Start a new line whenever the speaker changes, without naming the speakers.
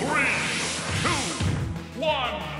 Three, two, one.